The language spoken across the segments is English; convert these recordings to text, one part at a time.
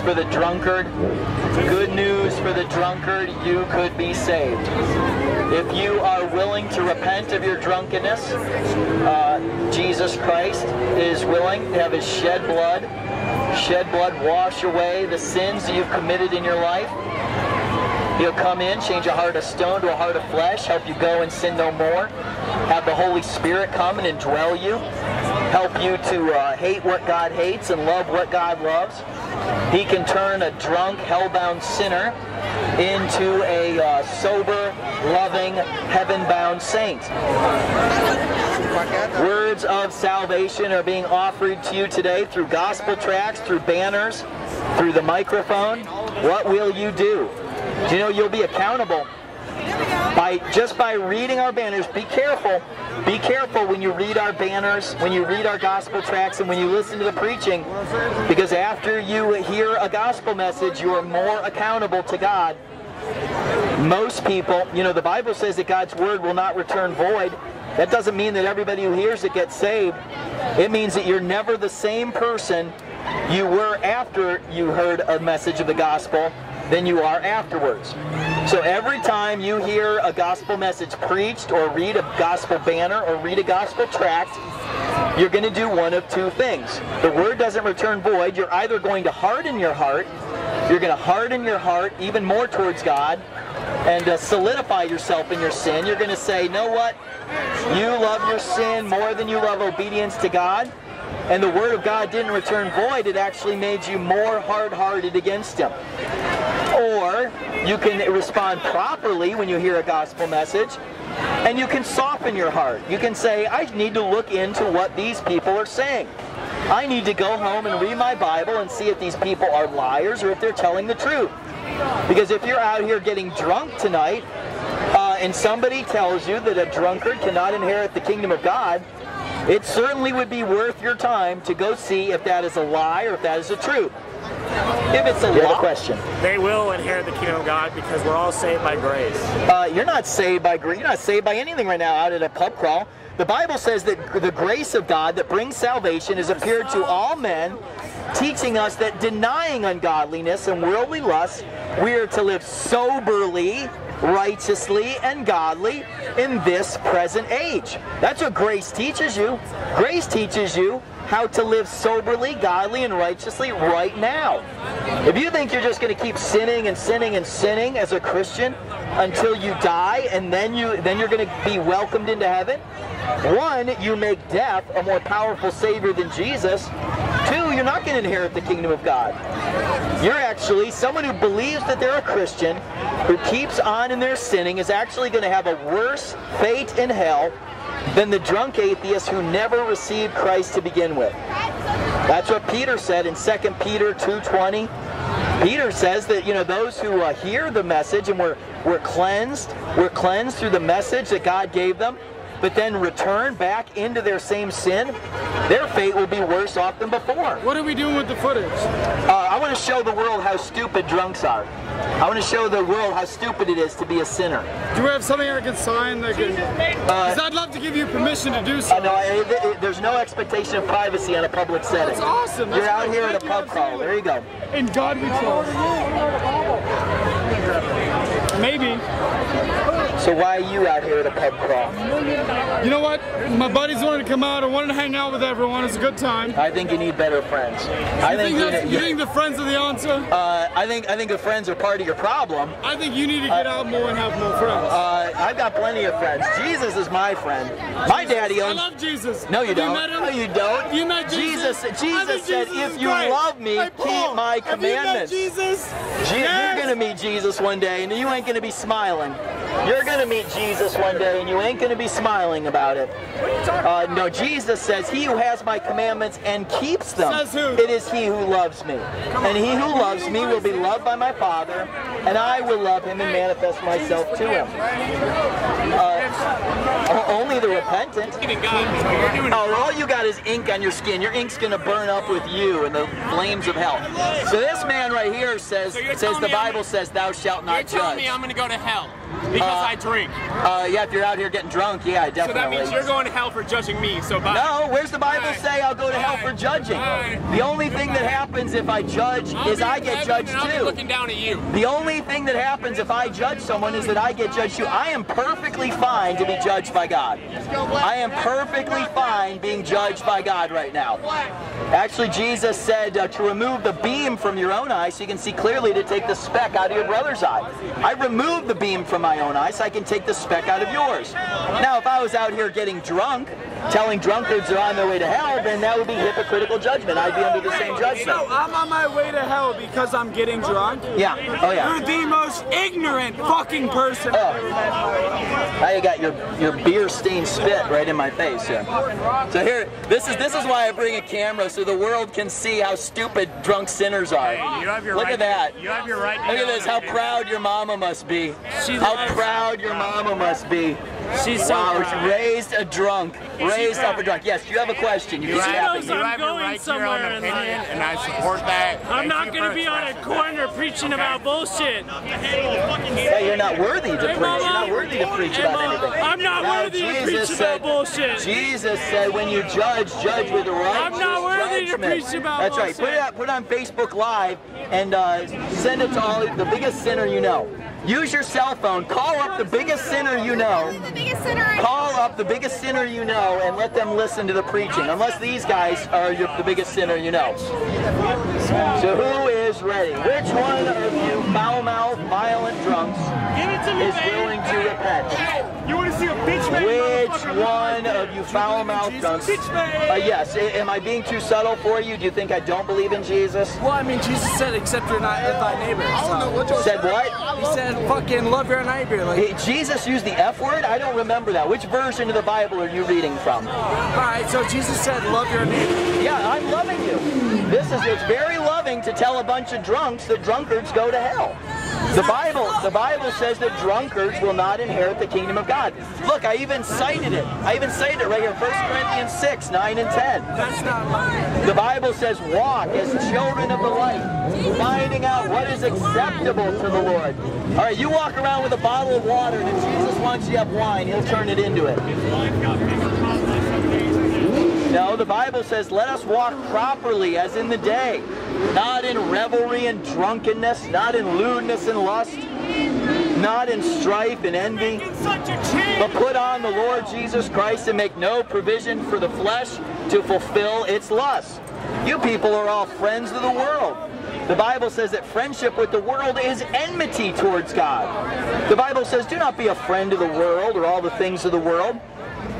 for the drunkard. Good news for the drunkard, you could be saved. If you are willing to repent of your drunkenness, uh, Jesus Christ is willing to have his shed blood, shed blood wash away the sins that you've committed in your life. He'll come in, change a heart of stone to a heart of flesh, help you go and sin no more. Have the Holy Spirit come and indwell you. Help you to uh, hate what God hates and love what God loves. He can turn a drunk, hell-bound sinner into a uh, sober, loving, heaven-bound saint. Words of salvation are being offered to you today through gospel tracts, through banners, through the microphone. What will you do? Do you know you'll be accountable by just by reading our banners? Be careful. Be careful when you read our banners, when you read our gospel tracts, and when you listen to the preaching, because after you hear a gospel message, you are more accountable to God. Most people, you know, the Bible says that God's word will not return void. That doesn't mean that everybody who hears it gets saved. It means that you're never the same person you were after you heard a message of the gospel than you are afterwards. So every time you hear a gospel message preached or read a gospel banner or read a gospel tract, you're going to do one of two things. The word doesn't return void. You're either going to harden your heart, you're going to harden your heart even more towards God and uh, solidify yourself in your sin. You're going to say, know what? You love your sin more than you love obedience to God. And the word of God didn't return void. It actually made you more hard-hearted against him. Or you can respond properly when you hear a gospel message and you can soften your heart. You can say, I need to look into what these people are saying. I need to go home and read my Bible and see if these people are liars or if they're telling the truth. Because if you're out here getting drunk tonight uh, and somebody tells you that a drunkard cannot inherit the kingdom of God, it certainly would be worth your time to go see if that is a lie or if that is the truth. If it's a lie, question. They will inherit the kingdom of God because we're all saved by grace. Uh, you're not saved by grace. You're not saved by anything right now out at a pub crawl. The Bible says that the grace of God that brings salvation has appeared to all men, teaching us that denying ungodliness and worldly lust, we are to live soberly, righteously, and godly in this present age. That's what grace teaches you. Grace teaches you how to live soberly, godly, and righteously right now. If you think you're just going to keep sinning and sinning and sinning as a Christian until you die and then you then you're going to be welcomed into heaven, one, you make death a more powerful savior than Jesus. Two, you're not going to inherit the kingdom of God. You're actually someone who believes that they're a Christian, who keeps on in their sinning, is actually going to have a worse fate in hell than the drunk atheist who never received Christ to begin with. That's what Peter said in 2 Peter 2.20. Peter says that, you know, those who uh, hear the message and were, were cleansed, were cleansed through the message that God gave them, but then return back into their same sin, their fate will be worse off than before. What are we doing with the footage? Uh, I want to show the world how stupid drunks are. I want to show the world how stupid it is to be a sinner. Do we have something I can sign that can... Because I'd love to give you permission to do so. Uh, no, I, I- there's no expectation of privacy on a public setting. That's awesome. That's You're out great. here at a pub crawl. There you go. In God we trust. Maybe. So why are you out here at a pub crawl? You know what? My buddies wanted to come out. I wanted to hang out with everyone. It's a good time. I think you need better friends. I You think, you need- you think the friends are the answer? uh, I think I think the friends are part of your problem. I think you need to get out more and have more friends. Uh, I've got plenty of friends. Jesus is my friend. My daddy owns. I love Jesus. No, you Have don't. met him? No, you don't. You met Jesus? Jesus, Jesus said, Jesus "If you great. love me, Hey, Paul, keep my you commandments." Jesus? Je- Yes. You're gonna meet Jesus one day, and you ain't gonna be smiling. You're gonna meet Jesus one day, and you ain't gonna be smiling about it. Uh, no, Jesus says, "He who has my commandments and keeps them, it is he who loves me. And he who loves me will be loved by my Father, and I will love him and manifest myself to him." Uh, Only the repentant. Oh, all you got is ink on your skin. Your ink's gonna burn up with you in the flames of hell. So this man right here says So says the Bible says thou shalt not You're not telling me I'm gonna go to hell because Uh, I drink. Uh, yeah, if you're out here getting drunk, yeah, So definitely. So that means you're going to hell for judging me. So bye. No, where's the Bible say I'll go to hell for judging? The only thing that happens if I judge I'll is I get judged and I'll be too. looking down at you. The only thing that happens if I judge someone is that I get judged too. I am perfectly fine to be judged by God. I am perfectly fine being judged by God right now. Actually, Jesus said uh, to remove the beam from your own eye so you can see clearly to take the speck out of your brother's eye. I removed the beam from my own eye so I can take the speck out of yours. Now, if I was out here getting drunk, telling drunkards they're on their way to hell, then that would be hypocritical judgment. I'd be under the same judgment. So I'm on my way to hell because I'm getting drunk. Yeah. Oh, yeah. You're the most ignorant fucking person. Oh. Now you got your your beer stained spit right in my face here. So here, this is this is why I bring a camera so the world can see how stupid drunk sinners are. You have your Look right at that. To, you have your right Look at this, how proud your mama must be. She's How proud your mama must be. She's so Wow, proud. raised a drunk. Raised up a drunk. Yes, you have a question. You You can have, have you knows I'm have going right to your own somewhere in opinion, life. and I support that. I'm Thank not gonna be on a corner preaching about bullshit. Yeah, you're not worthy to preach. You're not worthy to preach Hey, about Mama, anything. I'm not Now, worthy to preach said- about bullshit. Jesus said, when you judge, judge with the right. I'm not worthy to judgment. preach about That's right. Put it, bullshit. up, put it on Facebook Live and uh, send it to all the biggest sinner you know. Use your cell phone. Call up the biggest sinner you know. The biggest sinner I Call up the biggest sinner you know and let them listen to the preaching. Unless these guys are your, the biggest sinner you know. So who is ready? Which one of you foul-mouthed, violent drunks is willing to repent? You want to see a bitch man? Which one of you foul-mouthed drunks? Uh, yes. Am I being too subtle for you? Do you think I don't believe in Jesus? Well, I mean, Jesus said, "Except you're not of thy neighbor." So. Said what? He said, "Fucking love your neighbor." Like, Hey, Jesus used the F word? I don't remember that. Which version of the Bible are you reading from? all right. So Jesus said, "Love your neighbor." Yeah, I'm loving you. This is it's very loving to tell a bunch of drunks that drunkards go to hell. The Bible, the Bible says that drunkards will not inherit the kingdom of God. Look, I even cited it. I even cited it right here, 1 Corinthians 6, 9 and 10. That's not. The Bible says, walk as children of the light, finding out what is acceptable to the Lord. All right, you walk around with a bottle of water, and if Jesus wants you to have wine, he'll turn it into it. No, the Bible says, let us walk properly as in the day, not in revelry and drunkenness, not in lewdness and lust, not in strife and envy, but put on the Lord Jesus Christ and make no provision for the flesh to fulfill its lusts. You people are all friends of the world. The Bible says that friendship with the world is enmity towards God. The Bible says, do not be a friend of the world or all the things of the world.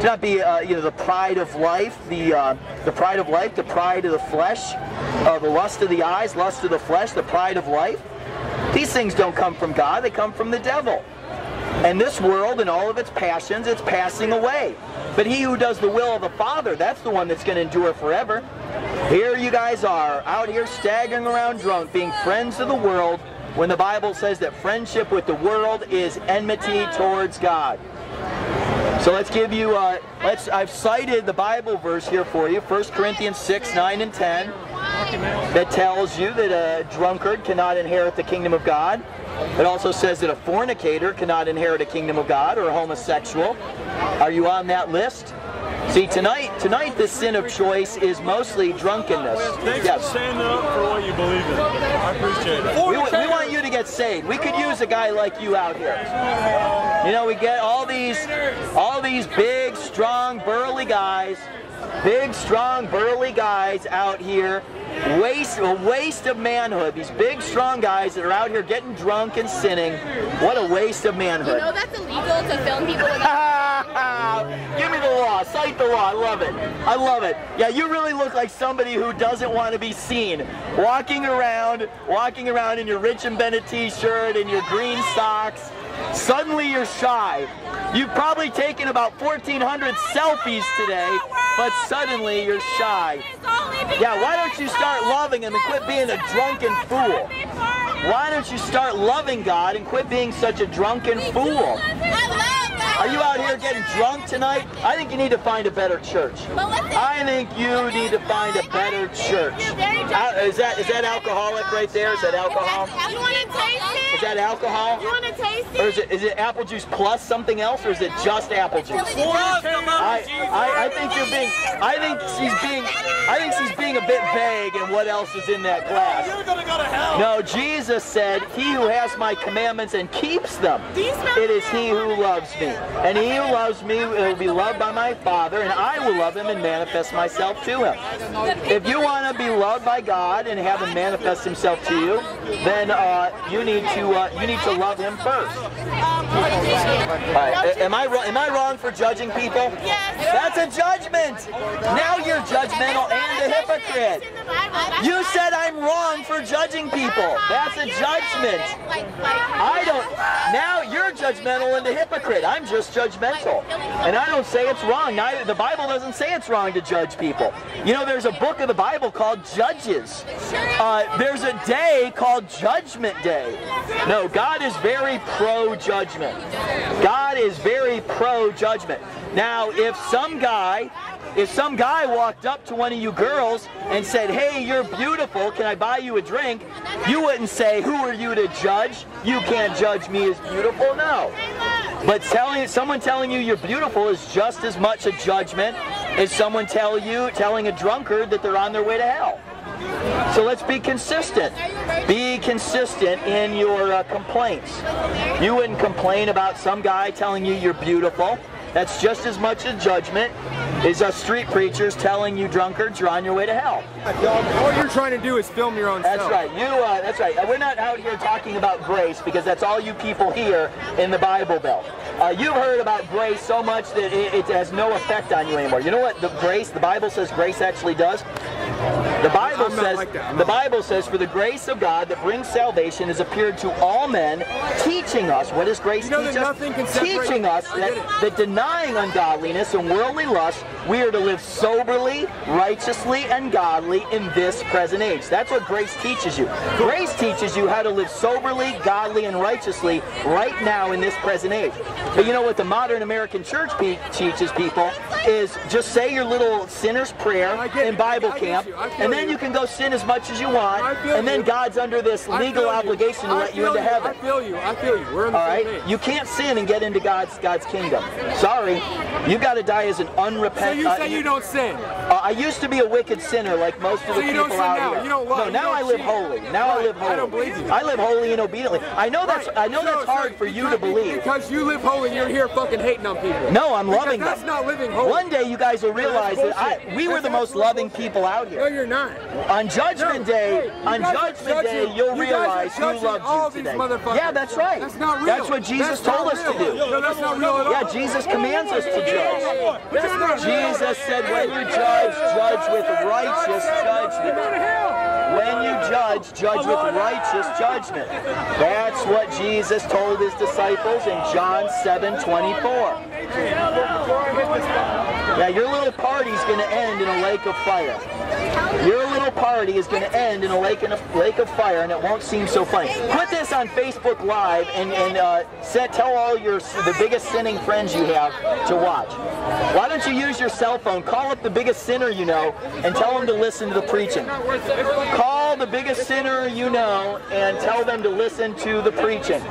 Do not be, uh, you know, the pride of life, the uh, the pride of life, the pride of the flesh, uh, the lust of the eyes, lust of the flesh, the pride of life. These things don't come from God; they come from the devil. And this world and all of its passions, it's passing away. But he who does the will of the Father, that's the one that's going to endure forever. Here you guys are, out here staggering around drunk, being friends of the world, when the Bible says that friendship with the world is enmity towards God. So let's give you, uh, let's, I've cited the Bible verse here for you, 1 Corinthians 6, 9, and 10, that tells you that a drunkard cannot inherit the kingdom of God. It also says that a fornicator cannot inherit a kingdom of God or a homosexual. Are you on that list? See, tonight, tonight the sin of choice is mostly drunkenness. Yes. standing up for what you believe in. I appreciate it. We, we want you to get saved. We could use a guy like you out here. You know, we get all these, all these big, strong, burly guys, big, strong, burly guys out here. Waste, a waste of manhood. These big, strong guys that are out here getting drunk and sinning. What a waste of manhood. You manhood. know that's illegal to film people with Give me the law. Cite the law. I love it. I love it. Yeah, you really look like somebody who doesn't want to be seen. Walking around, walking around in your Rich and Bennett t-shirt and your green socks. Suddenly you're shy. You've probably taken about 1,400 selfies today, but suddenly you're shy. Yeah, why don't you start loving him and quit being a drunken fool? Why don't you start loving God and quit being such a drunken fool? I love God. Are you out here getting drunk tonight? I think you need to find a better church. I think you need to find a better church. You're very is that is that alcoholic right there? Is that alcohol? You want to taste it? Is that alcohol? You want to taste it? Or is it is it apple juice plus something else, or is it just apple juice? I, I, I think you're being I think she's being I think she's being a bit vague in what else is in that glass. You're gonna go to hell. No, Jesus said, He who has my commandments and keeps them, it is he who loves me. And he who loves me will be loved by my Father, and I will love him and manifest myself to him. If you want to be loved by God and have him manifest himself to you, then uh, you need to uh, you need to love him first. Right. Am I wrong? Am I wrong for judging people? Yes. That's a judgment. Now you're judgmental and a hypocrite. You said I'm wrong for judging people. That's a judgment. I don't. Now you're judgmental and a hypocrite. I'm just judgmental, and I don't say it's wrong. Neither the Bible doesn't say it's wrong to judge people. You know, there's a book of the Bible called Judges. Uh, there's a day called Judgment Day. No, God is very pro-judgment. God is very pro-judgment. Now, if some guy if some guy walked up to one of you girls and said, hey, you're beautiful, can I buy you a drink? You wouldn't say, who are you to judge? You can't judge me as beautiful. No. But telling someone telling you you're beautiful is just as much a judgment as someone tell you telling a drunkard that they're on their way to hell. So let's be consistent. Be consistent in your uh, complaints. You wouldn't complain about some guy telling you you're beautiful. That's just as much a judgment as us street preachers telling you drunkards you're on your way to hell. All you're trying to do is film your own That's self. right. You. Uh, that's right. We're not out here talking about grace because that's all you people hear in the Bible Belt. Uh, you've heard about grace so much that it, it has no effect on you anymore. You know what the grace? The Bible says grace actually does. The Bible says like the. Bible says for the grace of God that brings salvation has appeared to all men, teaching us what does grace You know teach us? Teaching us I get it. that, that denying ungodliness and worldly lust, we are to live soberly, righteously, and godly in this present age. That's what grace teaches you. Grace teaches you how to live soberly, godly, and righteously right now in this present age. But you know what the modern American church pe- teaches people is just say your little sinner's prayer in. Bible camp, you. I feel and then you. can go sin as much as you want, I feel and then. God's under this legal obligation to let you into heaven. I feel you. I feel you. We're on the All right, page. you can't sin and get into God's God's kingdom. Sorry, you got to die as an unrepentant. so you say you don't sin. Uh, I used to be a wicked sinner, like most of the people. So you people don't sin out now. here. You don't lie. No, now I live cheat. holy. Now I live holy. I don't believe you. I live holy and obediently. I know that's. Right. I know So- that's so hard for you to believe. Because you live holy, you're here fucking hating on people. No, I'm Because loving that's them. not living holy. One day you guys will realize that I, we were the most loving people out here. No, you're not. On Judgment No, Day, hey, on Judgment Day, you'll you guys are realize who judging loved all you these today. motherfuckers. Yeah, that's right. That's not real. That's what Jesus That's told us to do. No, that's not real at all. Yeah, Jesus commands us to judge. That's not. Jesus said, when you judge, judge with righteous judgment. When you judge, judge with righteous judgment. That's what Jesus told his disciples in John 7 24. Yeah, your little party's going to end in a lake of fire. Your little party is going to end in a lake in a lake of fire, and it won't seem so funny. Put this on Facebook Live and and uh, set, tell all your the biggest sinning friends you have to watch. Why don't you use your cell phone? Call up the biggest sinner you know and tell them to listen to the preaching. Call the biggest sinner you know and tell them to listen to the preaching.